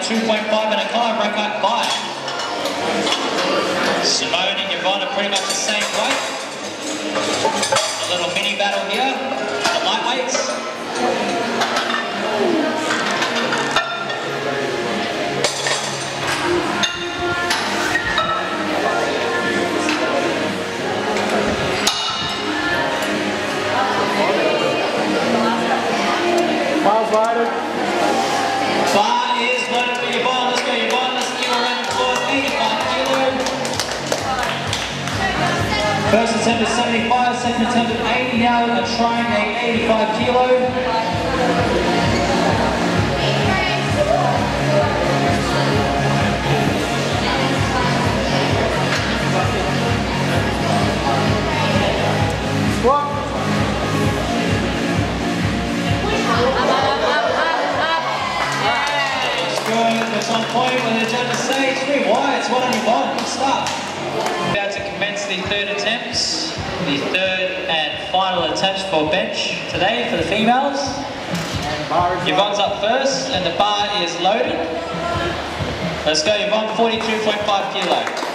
2.5 and a collar bracket by. Simone and Yvonne are pretty much the same weight. A little mini battle here, First attempt is 75, second attempt is 80 now. I'm trying a 85 kilo. Squat. It's good. It's on point when the judges say three white. It's one on Yvonne. Good stuff. About to commence the third attempts. The third and final attempts for bench today for the females. Yvonne's up first and the bar is loaded. Let's go Yvonne, 42.5 kilo.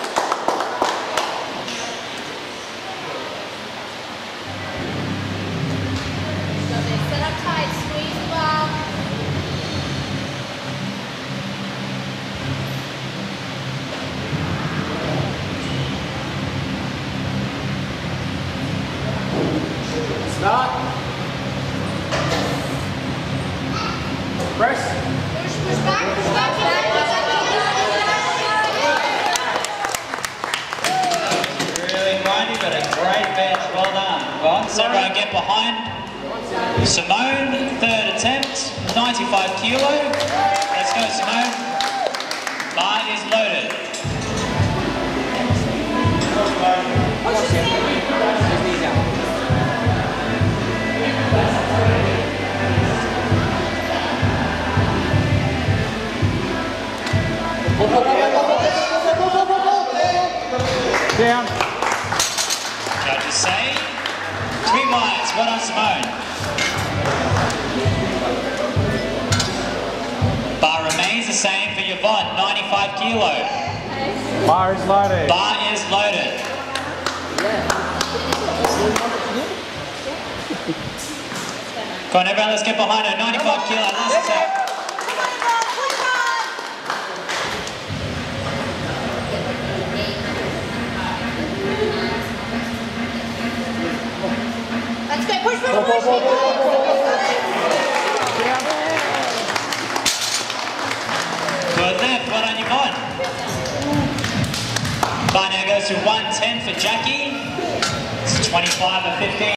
Start. Press. Push, push back, push back, back, Really grindy, but a great bench. Well done. Well, so get behind. Simone, third attempt, 95 kilo. Let's go Simone. Bar is loaded. Down. Judges say three whites. Well done Simone. Bar remains the same for Yvonne, 95 kilo. Bar is loaded. Bar is loaded. Come on, everyone, let's get behind her. 95 kilo, last attempt. Let's go, push, push, push. Good left, well now goes to 110 for Jackie. It's 25 and 15.